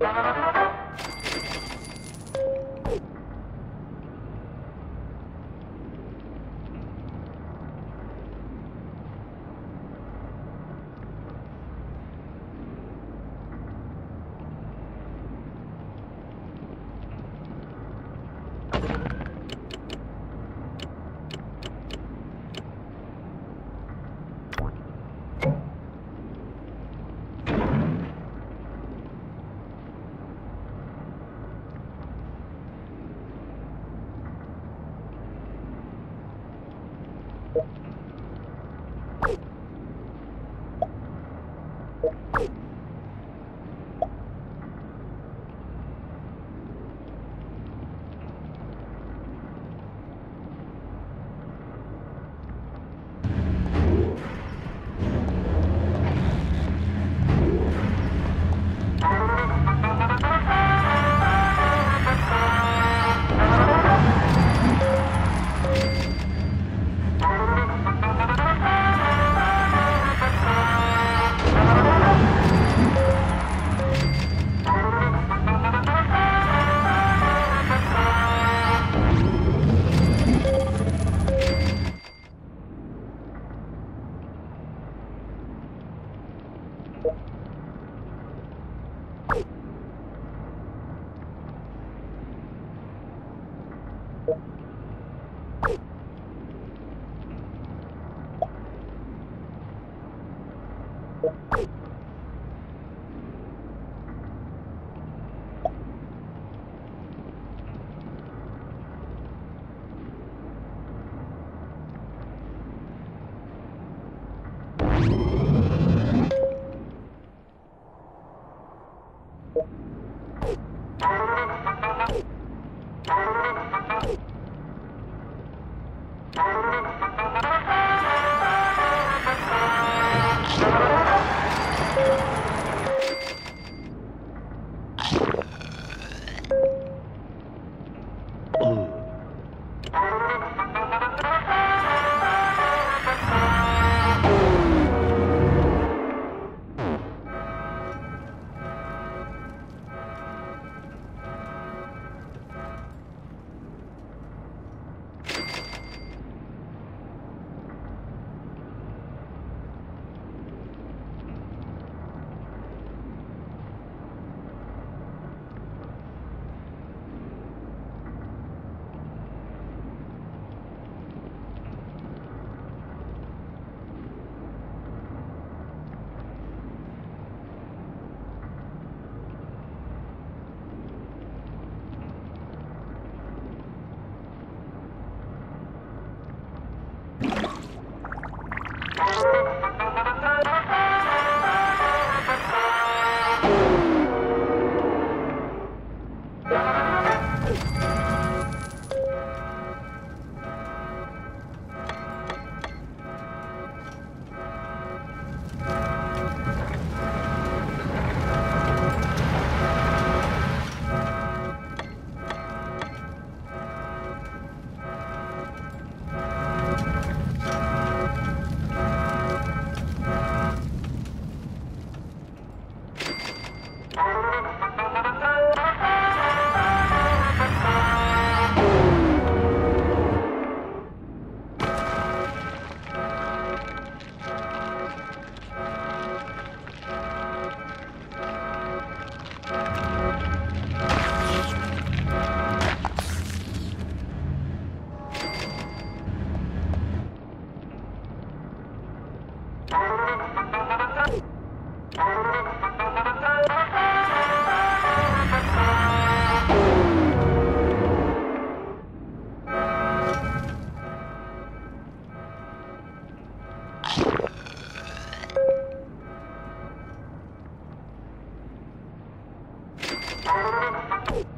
Música Thank you. you